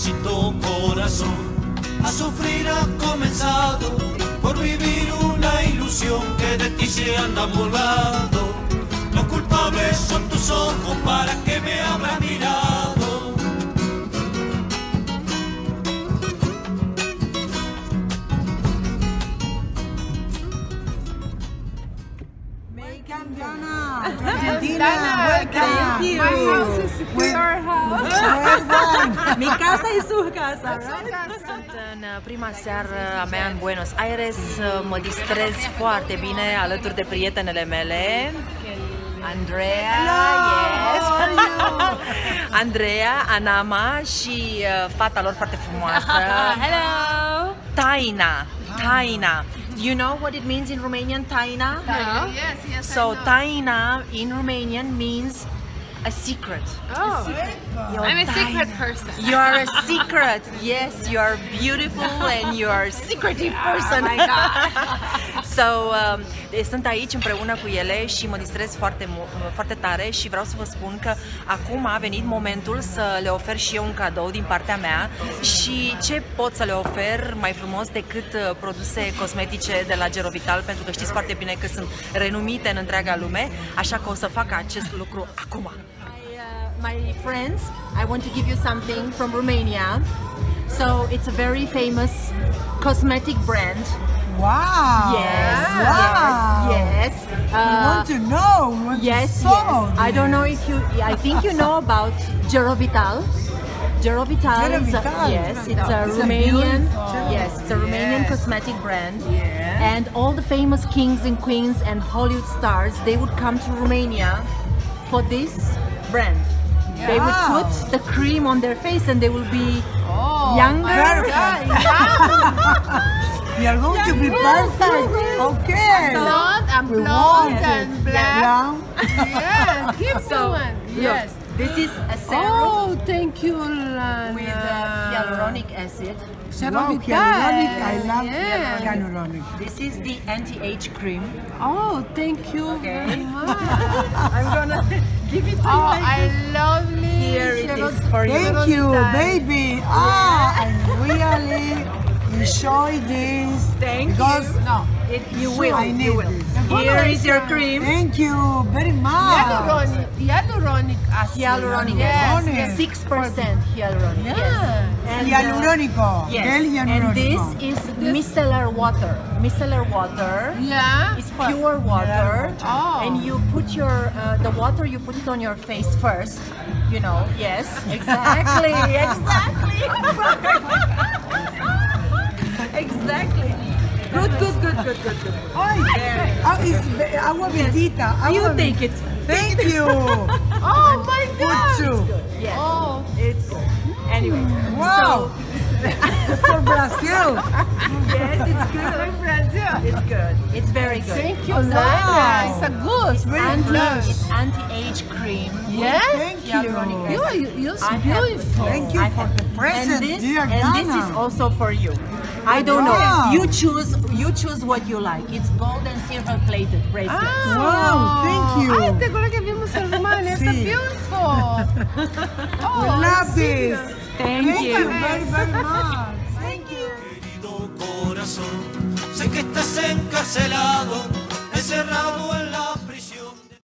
pobrecito corazón, a sufrir has comenzado por vivir una ilusión que de ti se anda burlando. Los culpables son tus ojos para que me habrás mirado. Argentina. Thank you. My house is your house. Mi casa y su casa, right? Sunt în uh, prima seară a mea în Buenos Aires, uh, mă distrez foarte bine alături de prietenele mele. Andrea, yes. Andrea, Anama și uh, fata lor foarte frumoasă. Hello. Taina. Taina. Do you know what it means in Romanian, Taina? Yes, yes. So Taina in Romanian means a secret. Oh, You're I'm a secret Taina. person. You are a secret. Yes, you are beautiful and you are a secretive person. Oh my God. so, um, sunt aici împreună cu ele și mă distrez foarte, mu- foarte tare și vreau să vă spun că acum a venit momentul să le ofer și eu un cadou din partea mea și ce pot să le ofer mai frumos decât uh, produse cosmetice de la Gerovital pentru că știți foarte bine că sunt renumite în întreaga lume, așa că o să fac acest lucru acum. My friends, I want to give you something from Romania. So it's a very famous cosmetic brand. Wow. Yes, Wow. yes, yes. We Uh, want to know. We yes, saw yes. I don't know if you. I think you know about Gerovital. Gerovital. is a- yes, it's a It's Romanian. beautiful- yes, it's a Romanian Yes. cosmetic brand. Yeah. And all the famous kings and queens and Hollywood stars, they would come to Romania for this brand. They would put the cream on their face and they will be Oh, younger. We are going to be perfect. Okay. blonde and blonde and black. Brown. Yes, give So, me one. look, Yes. this is a serum Oh, thank you, Lana. with uh, hyaluronic acid. Wow, hyaluronic. I love Yes. hyaluronic. This is the anti-age cream. Oh, thank you very much. I'm gonna give it to Oh, you. I love Here it is for you. Thank you, baby. Ah, I really enjoy this. Thank because you. No. It, you will. I need you will. this. Here is your cream. Thank you very much. Hyaluronic, hyaluronic acid. Hyaluronic Yes, acid. yes. Six percent hyaluronic. Yeah. Yes. And, uh, Yes. And this is micellar water. Micellar water. Yeah. It's pure water, Oh. and you put your uh, the water you put it on your face first. You know, yes, exactly, exactly. Good, good, good. Ay, ah, it's agua bendita. You take it. Thank you. Oh my Good God. too. Yes, Oh. it's good. Anyway, Wow. For Brazil. yes, it's good. For Brazil. It's good. It's very good. Thank you, Oh, Lana. wow. It's a good. It's very Anti, fresh. it's anti-age cream. Yeah. Thank Hyaluronic you. acid. You, you, I you're have- beautiful. Thank you I for have- the present, and this, dear and this is also for you. I don't Wow. know. You choose. You choose what you like. It's gold and silver plated bracelet. Ah. Wow, thank you. Ay, te acuerdas que vimos el hermano. It's Sí. beautiful. Oh, We love this. Thank, Thank you. you very, very much. Thank you. Querido corazón, sé que estás encarcelado